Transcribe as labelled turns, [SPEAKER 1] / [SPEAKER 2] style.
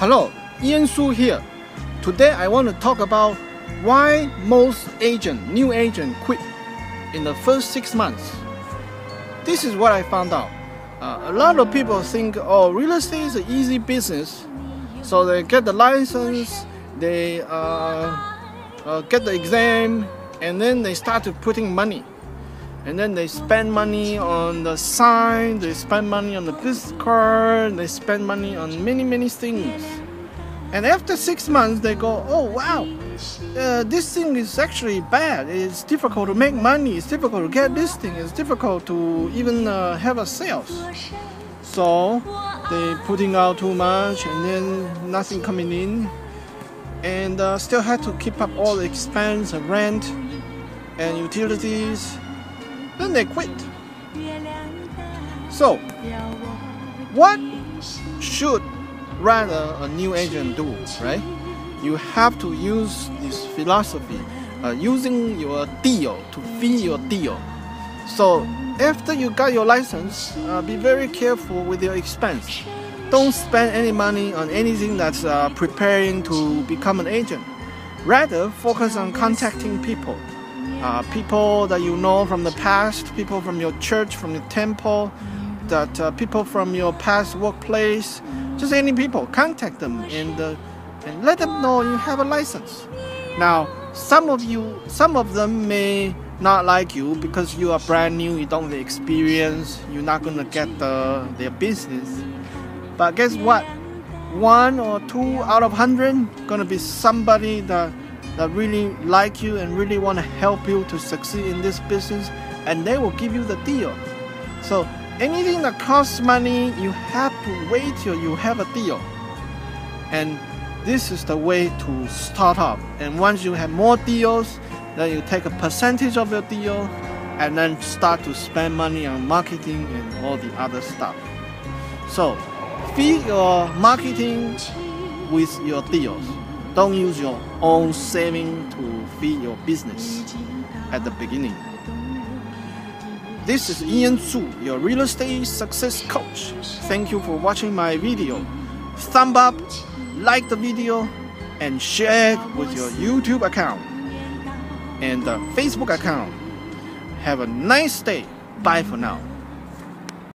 [SPEAKER 1] Hello, Ian Su here. Today I want to talk about why most agent, new agent quit in the first six months. This is what I found out. Uh, a lot of people think, oh, real estate is an easy business. So they get the license, they uh, uh, get the exam, and then they start to putting money. And then they spend money on the sign, they spend money on the business card, they spend money on many, many things. And after six months, they go, oh wow, uh, this thing is actually bad. It's difficult to make money. It's difficult to get this thing. It's difficult to even uh, have a sales. So they putting out too much, and then nothing coming in, and uh, still had to keep up all the expense, rent, and utilities. Then they quit. So, what should rather a new agent do, right? You have to use this philosophy, uh, using your deal to feed your deal. So after you got your license, uh, be very careful with your expense. Don't spend any money on anything that's uh, preparing to become an agent. Rather, focus on contacting people. Uh, people that you know from the past, people from your church, from your temple, that uh, people from your past workplace, just any people, contact them and uh, and let them know you have a license. Now, some of you, some of them may not like you because you are brand new, you don't have the experience, you're not gonna get the, their business. But guess what? One or two out of hundred gonna be somebody that that really like you and really want to help you to succeed in this business, and they will give you the deal. So anything that costs money, you have to wait till you have a deal. And this is the way to start up. And once you have more deals, then you take a percentage of your deal and then start to spend money on marketing and all the other stuff. So feed your marketing with your deals. Don't use your own saving to feed your business at the beginning. This is Ian Su, your real estate success coach. Thank you for watching my video. Thumb up, like the video, and share it with your YouTube account and Facebook account. Have a nice day. Bye for now.